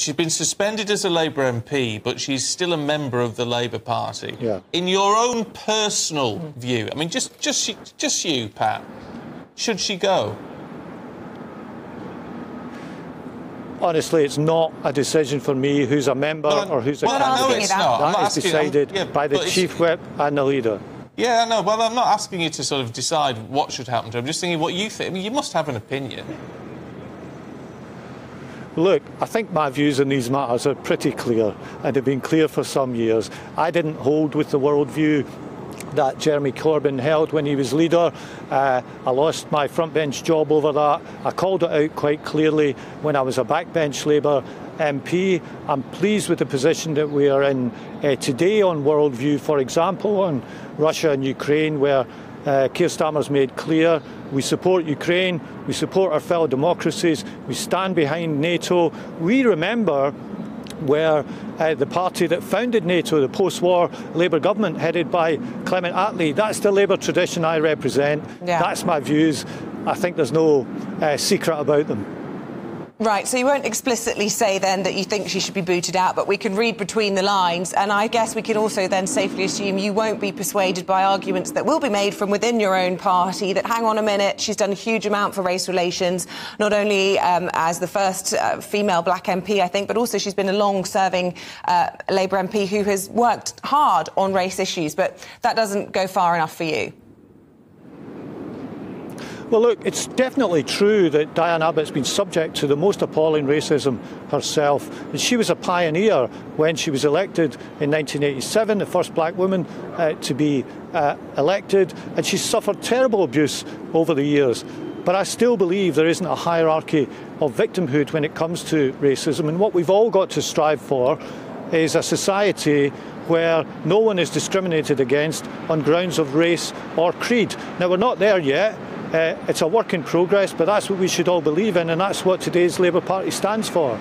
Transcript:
she's been suspended as a Labour MP, but she's still a member of the Labour Party. Yeah. In your own personal view, I mean, just just just you, Pat, should she go? Honestly, it's not a decision for me who's a member Well, or who's a well, know asking it's that. not. I'm is decided yeah, by the chief whip and the leader. Yeah, no. Well, I'm not asking you to sort of decide what should happen to her. I'm just thinking what you think. I mean, you must have an opinion. Look, I think my views on these matters are pretty clear and have been clear for some years. I didn't hold with the worldview that Jeremy Corbyn held when he was leader. Uh, I lost my frontbench job over that. I called it out quite clearly when I was a backbench Labour MP. I'm pleased with the position that we are in uh, today on worldview, for example, on Russia and Ukraine, where uh, Keir Starmer's made clear we support Ukraine, we support our fellow democracies, we stand behind NATO. We remember where uh, the party that founded NATO, the post war Labour government headed by Clement Attlee, that's the Labour tradition I represent. Yeah. That's my views. I think there's no uh, secret about them. Right, so you won't explicitly say then that you think she should be booted out, but we can read between the lines, and I guess we can also then safely assume you won't be persuaded by arguments that will be made from within your own party that, hang on a minute, she's done a huge amount for race relations, not only um, as the first uh, female black MP, I think, but also she's been a long serving uh, Labour MP who has worked hard on race issues, but that doesn't go far enough for you. Well, look, it's definitely true that Diane Abbott's been subject to the most appalling racism herself. And she was a pioneer when she was elected in 1987, the first black woman uh, to be uh, elected, and she's suffered terrible abuse over the years. But I still believe there isn't a hierarchy of victimhood when it comes to racism. And what we've all got to strive for is a society where no one is discriminated against on grounds of race or creed. Now, we're not there yet. Uh, it's a work in progress, but that's what we should all believe in, and that's what today's Labour Party stands for.